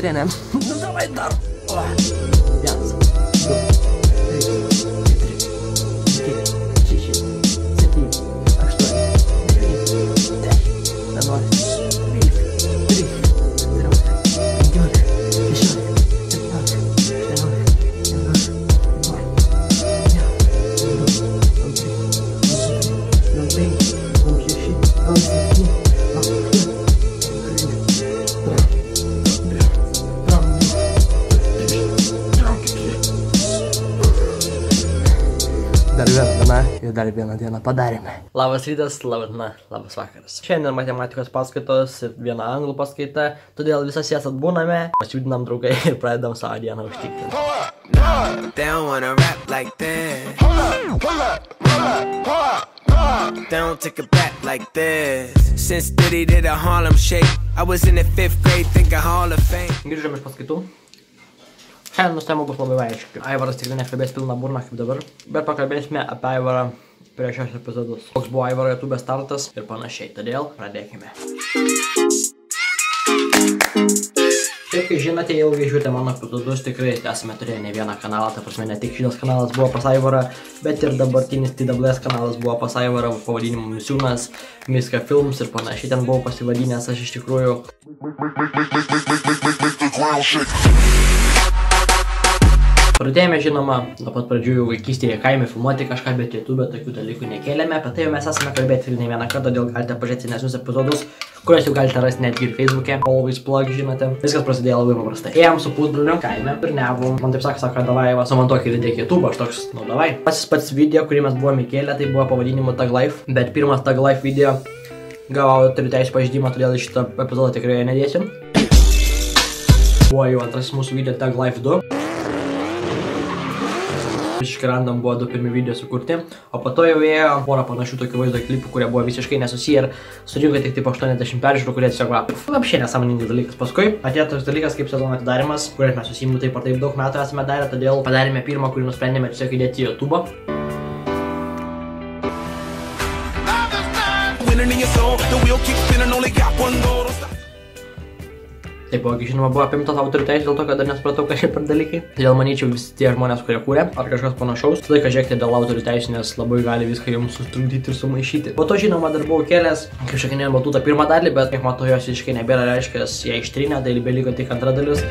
sirene. Nu, davai dar. Dar vieną dieną padarėme. Labas rytas, labas diena, labas vakaras. Šiandien matematikos paskaitos ir viena anglų paskaita, todėl visas jas atbūname, pasijudinam draugai ir pradedam savo dieną užtikti. They don't take it back like this. Since Diddy did a Harlem shake, I was in the fifth grade thinking Hall of Fame. Grįžom iš paskaitų. Šiandien nustemo bus labai aiški. Aivaras tikrai nekalbės pilną burną kaip dabar, bet pakalbėsime apie Aivarą prieš šios epizodus. Koks buvo Aivaro YouTube startas ir panašiai. Todėl pradėkime. Šiaip, kai žinote, jau žiūrite mano epizodus, tikrai esame turėję ne vieną kanalą, ta prasme, ne tik šitas kanalas buvo pas Aivarą, bet ir dabartinis TWS kanalas buvo pas Aivarą, pavadinimu Misiūnas, Miska Films ir panašiai ten buvau pasivadinęs, aš iš tikrųjų Pradėjome, žinoma, nuo pat pradžių jau vaikystėje kaime filmuoti kažką, bet YouTube tokių dalykų nekėlėme. Apie tai jau mes esame kalbėti ir ne vieną kartą, todėl galite pažiūrėti senesnius epizodus, kuriuos jau galite rasti netgi ir Facebook'e. Always plug, žinote. Viskas prasidėjo labai paprastai. Ėjom su pusbroliu kaime, pirnevom. Man taip sako, sako, davai, va, sumontuok ir įdėk YouTube, aš toks, nu davai. Pats pats video, kurį mes buvome įkėlę, tai buvo pavadinimu Tag Life, bet pirmas Tag Life video gavo turiu teisę pažydimą, todėl šitą epizodą tikrai nedėsim. Buvo jau antrasis mūsų video Tag Life 2. Visiškai random buvo du pirmi video sukurti, o po to jau ėjo porą panašių tokių vaizdo klipų, kurie buvo visiškai nesusiję ir surinko tik taip 80 peržiūrų, kurie tiesiog va, apšiai nesąmoningas dalykas. Paskui atėjo toks dalykas kaip sezono atidarimas, kurį mes susijimu taip ar taip daug metų esame darę, todėl padarėme pirmą, kurį nusprendėme tiesiog įdėti į YouTube. Taipogi, žinoma, buvo apimtas autorių teisės dėl to, kad dar nesupratau, kas čia per dalykai. Todėl manyčiau, visi tie žmonės, kurie kūrė ar kažkas panašaus, visą laiką žiūrėkite dėl autorių teisės, nes labai gali viską jums sutrukdyti ir sumaišyti. Po to, žinoma, dar buvau kėlęs, kaip šakinėjau, batutą pirmą dalį, bet kaip matau, jos visiškai nebėra, reiškia, ją ištrinę, tai beliko tik antra dalis.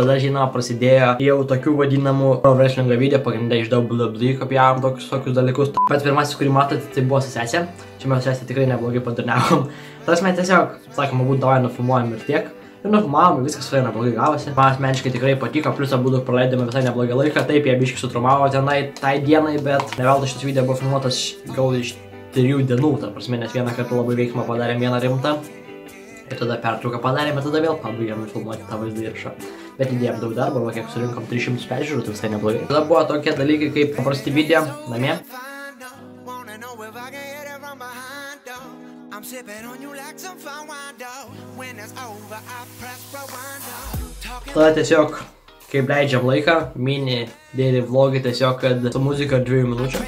Tada, žinoma, prasidėjo jau tokių vadinamų pro wrestlingo video, pagrindai iš WWE kopijavom tokius, tokius dalykus. Pats pirmasis, kurį matote, tai buvo sesė. Čia mes sesė tikrai neblogai padarniavom. Tas mes tiesiog, sakoma, būtų davai nufilmuojam ir tiek. Ir nufilmavom, viskas visai neblogai gavosi. Man asmeniškai tikrai patiko, plus abu praleidome visai neblogą laiką. Taip, jie biškai sutrumavo tenai tai dienai, bet ne veltui šis video buvo filmuotas gal iš trijų dienų, ta prasme, nes vieną kartą labai veiksmą padarėm vieną rimtą. Ir tada pertrauką padarėme, tada vėl pabaigėm filmuoti tą vaizdą įrašą. Bet įdėjom daug darbo, va kiek surinkom 300 peržiūrų, tai visai neblogai. Tada buvo tokie dalykai kaip paprasti video namie. I'm sipping on you like some fine wine, though. When it's over, I press rewind, though. Tada tiesiog, kaip leidžiam laiką, mini dėlį vlogį tiesiog, kad su muzika dviejų minučių.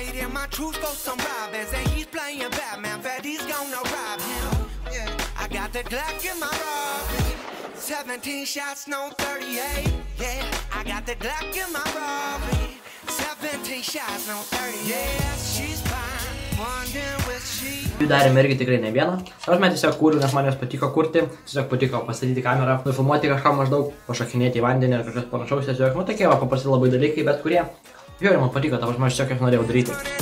I got the Glock in my robbery. 17 shots, no 38. Yeah, I got the Glock in my robbery. 17 shots, no 30. Yeah, she's fine. Jų darėme irgi tikrai ne vieną. Aš mes tiesiog kūriau, nes man jos patiko kurti, tiesiog patiko pastatyti kamerą, nufilmuoti kažką maždaug, pašakinėti į vandenį ar kažkas panašaus, tiesiog, nu tokie va paprasti labai dalykai, bet kurie. Jo, man patiko, tavo aš tiesiog aš norėjau daryti.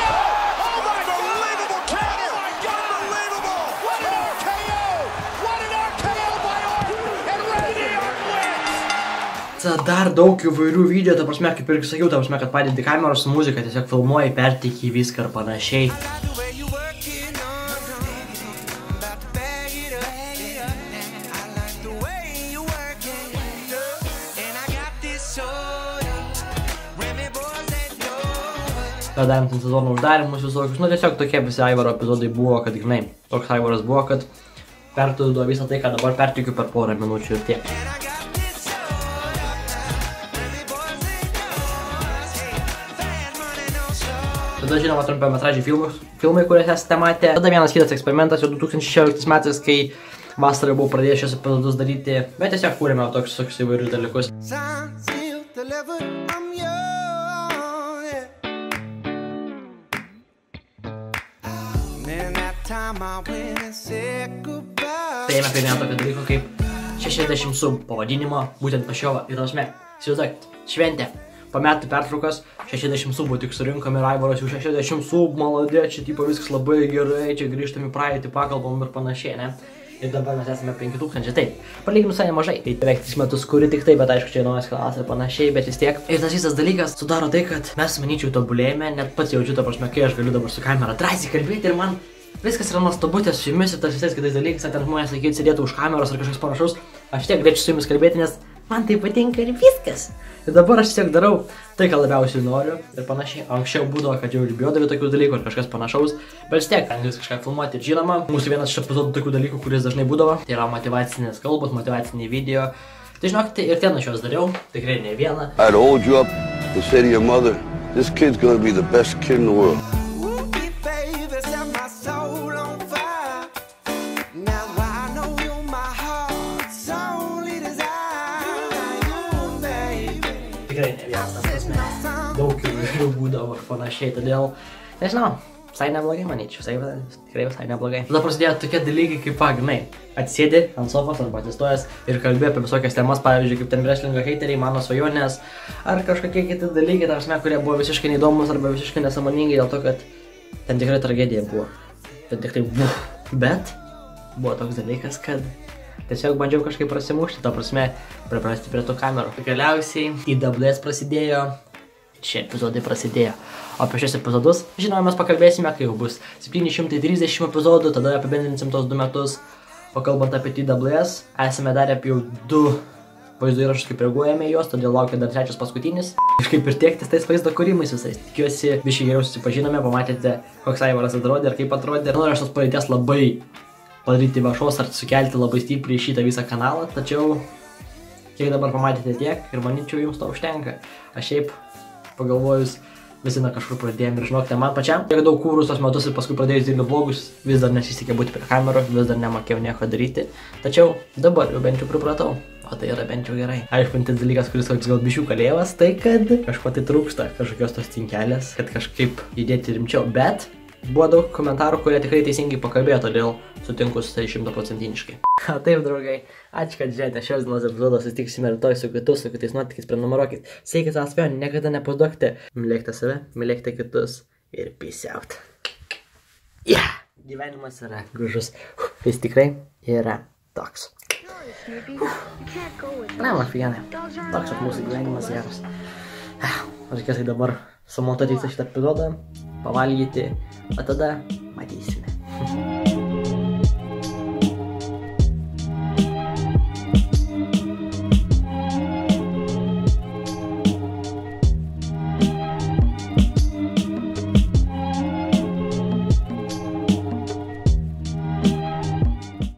dar daug įvairių video, ta prasme, kaip ir sakiau, ta prasme, kad padedi kamerą su muzika, tiesiog filmuoji, perteikiai viską ir panašiai. I like the way you working on I'm about to bag it up. I like the way you working. And I got this soda. Remy boys that know. Tada darėm ten sezono uždarimus visokius, nu tiesiog tokie visi Aivaro epizodai buvo, kad, žinai, toks Aivaras buvo, kad perduodu visą tai, ką dabar pertikiu per porą minučių ir tiek. Tada žinoma trumpametražiai filmai, kuriuos esate matę. Tada vienas kitas eksperimentas jau 2016 metais, kai vasarą buvau pradėjęs šios epizodus daryti, bet tiesiog kūrėme tokius, tokius įvairius dalykus. Tai ėmė prie vieno tokio dalyko kaip 60 sub pavadinimo, būtent po šio ir tasme. Įsivaizduok, šventė. Po metų pertraukos 60 subų tik surinkom ir Aivaras jau 60 sub, maladė, čia tipo viskas labai gerai, čia grįžtam į praeitį, pakalbam ir panašiai, ne? Ir dabar mes esame 5000, taip. Palyginus visai nemažai. Tai beveik 3 metus kuri tik tai, bet aišku, čia naujas kanalas ir panašiai, bet vis tiek. Ir tas visas dalykas sudaro tai, kad mes, manyčiau, tobulėjame, net pats jaučiu tą prasme, kai aš galiu dabar su kamera drąsiai kalbėti ir man Viskas yra nuostabu ties su jumis ir tas visais kitais dalykais, ar ten žmonės sakyti, sėdėtų už kameros ar kažkas panašaus, aš tiek galėčiau su jumis kalbėti, nes man tai patinka ir viskas. Ir dabar aš tiesiog darau tai, ką labiausiai noriu ir panašiai. Anksčiau būdavo, kad jau ir bijodavau tokių dalykų ar kažkas panašaus, bet vis tiek, ten vis kažką filmuoti ir žinoma, mūsų vienas iš epizodų tokių dalykų, kuris dažnai būdavo, tai yra motivacinės kalbos, motivaciniai video. Tai žinok, tai ir ten aš juos dariau, tikrai ne vieną. I'd hold you up and say to your mother, this kid's gonna be the best kid in the world. Panašiai, todėl, nežinau, visai neblogai, manyčiau, visai, tikrai visai neblogai. Tada prasidėjo tokie dalykai kaip, pagnai, atsėdi ant sofos arba atsistojęs ir kalbė apie visokias temas, pavyzdžiui, kaip ten wrestlingo heiteriai, mano svajonės, ar kažkokie kiti dalykai, tarsi, kurie buvo visiškai neįdomus arba visiškai nesąmoningi dėl to, kad ten tikrai tragedija buvo. Ten tikrai buvo. Bet buvo toks dalykas, kad tiesiog bandžiau kažkaip prasimušti, ta prasme, priprasti prie tų kamerų. Galiausiai IWS prasidėjo, šie epizodai prasidėjo. O apie šios epizodus, žinoma, mes pakalbėsime, kai jau bus 730 epizodų, tada apibendrinsim tos du metus. O kalbant apie TWS, esame darę apie jau du vaizdo įrašus, kaip reaguojame juos, todėl laukia dar trečias paskutinis. Kažkaip ir tiektis tais vaizdo kūrimais visais. Tikiuosi, visi geriau susipažinome, pamatėte, koks Aivaras atrodė ir kaip atrodė. Noriu aš tos praeities labai padaryti viešos ar sukelti labai stipriai šitą visą kanalą, tačiau kiek dabar pamatėte tiek ir manyčiau jums to užtenka. Aš šiaip pagalvojus, visi na kažkur pradėjome ir žinokite, man pačiam, tiek daug kūrus tos metus ir paskui pradėjus dirbti vlogus, vis dar nesisekė būti prie kameros, vis dar nemokėjau nieko daryti. Tačiau dabar jau bent jau pripratau. O tai yra bent jau gerai. Aišku, vienintelis dalykas, kuris toks gal bišių kalėjos, tai kad kažko tai trūksta, kažkokios tos tinkelės, kad kažkaip judėti rimčiau. Bet buvo daug komentarų, kurie tikrai teisingai pakalbėjo, todėl sutinku su tai šimtaprocentiniškai. Taip, draugai, ačiū, kad žiūrėjote šios dienos epizodą, susitiksime rytoj su kitu, su kitais nuotykiais, prenumeruokit. Sveikit, asvėjo, niekada nepasduokite. Mylėkite save, mylėkite kitus ir out. Yeah. Gyvenimas yra gražus. Jis tikrai yra toks. Na, fienė. Toks mūsų gyvenimas geras. Reikės dabar sumontuoti visą šitą epizodą, pavalgyti, o tada matysime.